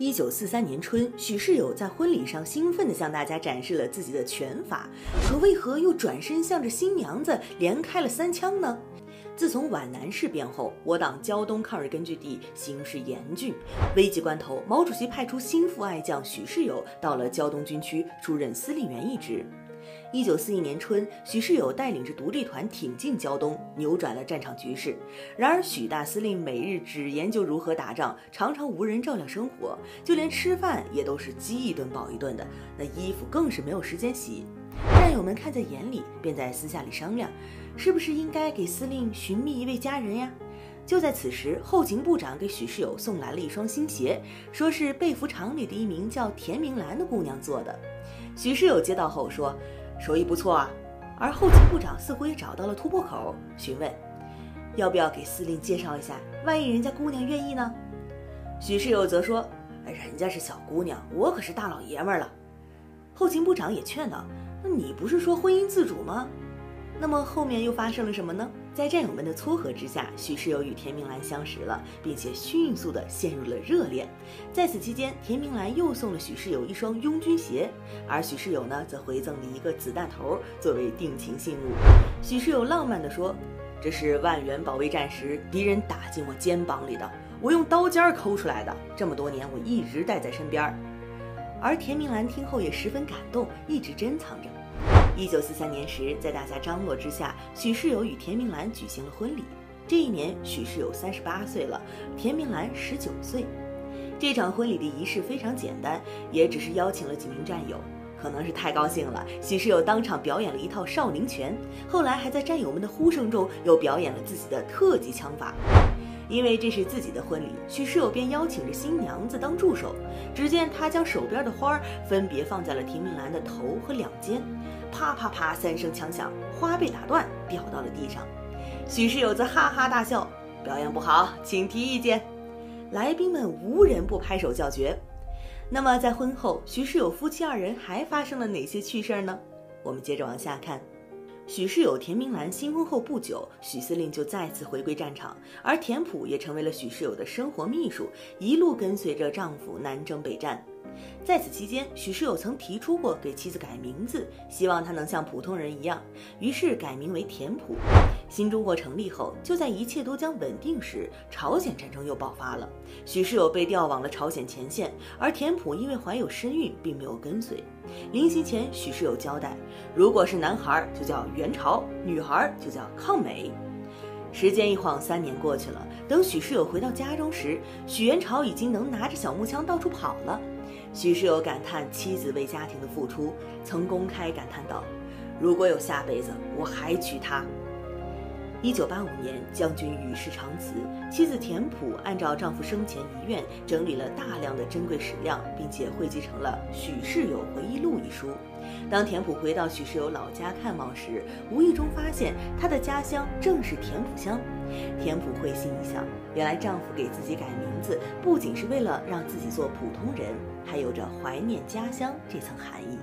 一九四三年春，许世友在婚礼上兴奋地向大家展示了自己的拳法，可为何又转身向着新娘子连开了三枪呢？自从皖南事变后，我党胶东抗日根据地形势严峻，危急关头，毛主席派出心腹爱将许世友到了胶东军区出任司令员一职。一九四一年春，许世友带领着独立团挺进胶东，扭转了战场局势。然而，许大司令每日只研究如何打仗，常常无人照料生活，就连吃饭也都是饥一顿饱一顿的。那衣服更是没有时间洗。战友们看在眼里，便在私下里商量，是不是应该给司令寻觅一位佳人呀？就在此时，后勤部长给许世友送来了一双新鞋，说是被服厂里的一名叫田明兰的姑娘做的。许世友接到后说。手艺不错啊，而后勤部长似乎也找到了突破口，询问要不要给司令介绍一下，万一人家姑娘愿意呢？许世友则说：“人家是小姑娘，我可是大老爷们了。”后勤部长也劝道：“那你不是说婚姻自主吗？”那么后面又发生了什么呢？在战友们的撮合之下，许世友与田明兰相识了，并且迅速的陷入了热恋。在此期间，田明兰又送了许世友一双拥军鞋，而许世友呢，则回赠了一个子弹头作为定情信物。许世友浪漫地说：“这是万元保卫战时敌人打进我肩膀里的，我用刀尖抠出来的。这么多年，我一直带在身边。”而田明兰听后也十分感动，一直珍藏着。一九四三年时，在大家张罗之下，许世友与田明兰举行了婚礼。这一年，许世友三十八岁了，田明兰十九岁。这场婚礼的仪式非常简单，也只是邀请了几名战友。可能是太高兴了，许世友当场表演了一套少林拳，后来还在战友们的呼声中又表演了自己的特级枪法。因为这是自己的婚礼，许世友便邀请着新娘子当助手。只见他将手边的花儿分别放在了田明兰的头和两肩。啪啪啪！三声枪响，花被打断，掉到了地上。许世友则哈哈大笑：“表演不好，请提意见。”来宾们无人不拍手叫绝。那么在婚后，许世友夫妻二人还发生了哪些趣事儿呢？我们接着往下看。许世友、田明兰新婚后不久，许司令就再次回归战场，而田普也成为了许世友的生活秘书，一路跟随着丈夫南征北战。在此期间，许世友曾提出过给妻子改名字，希望她能像普通人一样，于是改名为田普。新中国成立后，就在一切都将稳定时，朝鲜战争又爆发了，许世友被调往了朝鲜前线，而田普因为怀有身孕，并没有跟随。临行前，许世友交代，如果是男孩就叫援朝，女孩就叫抗美。时间一晃，三年过去了，等许世友回到家中时，许元朝已经能拿着小木枪到处跑了。许世友感叹妻子为家庭的付出，曾公开感叹道：“如果有下辈子，我还娶她。”一九八五年，将军与世长辞，妻子田普按照丈夫生前遗愿，整理了大量的珍贵史料，并且汇集成了《许世友回忆录》一书。当田普回到许世友老家看望时，无意中发现他的家乡正是田浦乡。田普会心一想，原来丈夫给自己改名字，不仅是为了让自己做普通人，还有着怀念家乡这层含义。